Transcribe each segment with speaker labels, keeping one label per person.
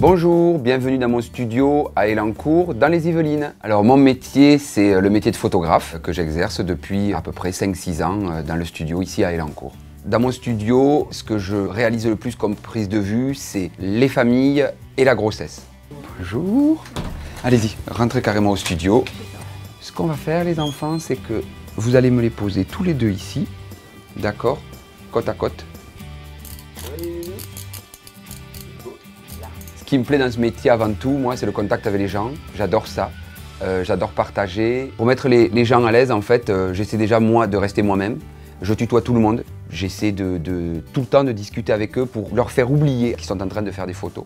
Speaker 1: Bonjour, bienvenue dans mon studio à Elancourt, dans les Yvelines. Alors mon métier, c'est le métier de photographe que j'exerce depuis à peu près 5-6 ans euh, dans le studio ici à Elancourt. Dans mon studio, ce que je réalise le plus comme prise de vue, c'est les familles et la grossesse. Bonjour. Allez-y, rentrez carrément au studio. Ce qu'on va faire les enfants, c'est que vous allez me les poser tous les deux ici, d'accord Côte à côte. Qui me plaît dans ce métier avant tout, moi, c'est le contact avec les gens. J'adore ça. Euh, j'adore partager. Pour mettre les, gens à l'aise, en fait, euh, j'essaie déjà moi de rester moi-même. Je tutoie tout le monde. J'essaie de, tout le temps de discuter avec eux pour leur faire oublier qu'ils sont en train de faire des photos.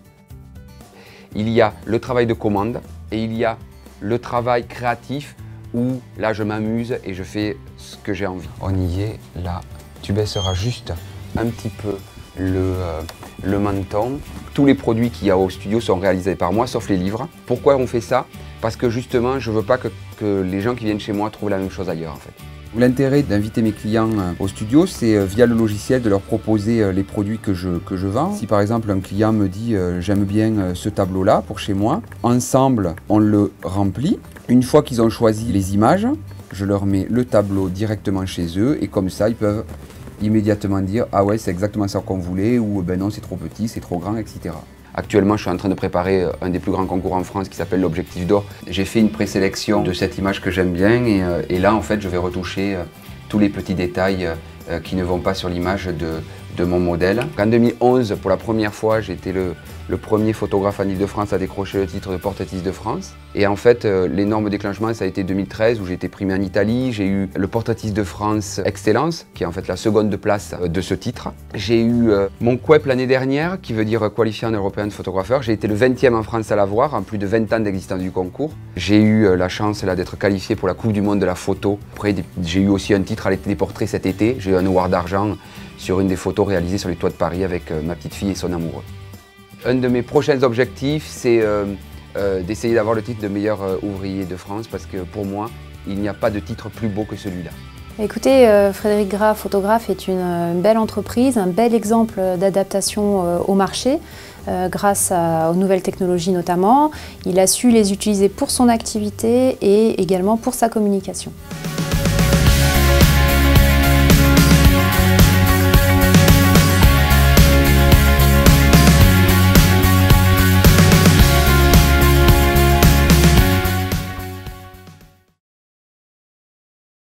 Speaker 1: Il y a le travail de commande et il y a le travail créatif où là je m'amuse et je fais ce que j'ai envie. On y est, là, tu baisseras juste un petit peu le, euh, le menton. Tous les produits qu'il y a au studio sont réalisés par moi, sauf les livres. Pourquoi on fait ça? Parce que justement, je ne veux pas que, les gens qui viennent chez moi trouvent la même chose ailleurs en fait. L'intérêt d'inviter mes clients euh, au studio, c'est euh, via le logiciel de leur proposer les produits que je, que je vends. Si par exemple un client me dit j'aime bien ce tableau-là pour chez moi, ensemble on le remplit. Une fois qu'ils ont choisi les images, je leur mets le tableau directement chez eux et comme ça ils peuvent immédiatement dire ah ouais c'est exactement ça qu'on voulait ou ben non c'est trop petit, c'est trop grand, etc. Actuellement, je suis en train de préparer euh, un des plus grands concours en France qui s'appelle l'Objectif d'Or. J'ai fait une présélection de cette image que j'aime bien et, euh, là, en fait, je vais retoucher euh, tous les petits détails qui ne vont pas sur l'image de, de mon modèle. En 2011, pour la première fois, j'ai été le, premier photographe en Ile-de-France à décrocher le titre de portraitiste de France. Et en fait, euh, l'énorme déclenchement, ça a été 2013 où j'ai été primé en Italie. J'ai eu le portraitiste de France Excellence, qui est en fait la seconde place euh, de ce titre. J'ai eu euh, mon QEP l'année dernière, qui veut dire qualifié en européen de photographeur. J'ai été le 20e en France à l'avoir, en plus de 20 ans d'existence du concours. J'ai eu la chance d'être qualifié pour la Coupe du Monde de la photo. Après, j'ai eu aussi un titre à l'été des portraits cet été. J'ai eu un award d'argent sur une des photos réalisées sur les toits de Paris avec ma petite fille et son amoureux. Un de mes prochains objectifs, c'est euh, euh, d'essayer d'avoir le titre de meilleur euh, ouvrier de France parce que pour moi, il n'y a pas de titre plus beau que celui-là.
Speaker 2: Écoutez, Frédéric Gras, photographe, est une belle entreprise, un bel exemple d'adaptation au marché, grâce aux nouvelles technologies notamment. Il a su les utiliser pour son activité et également pour sa communication.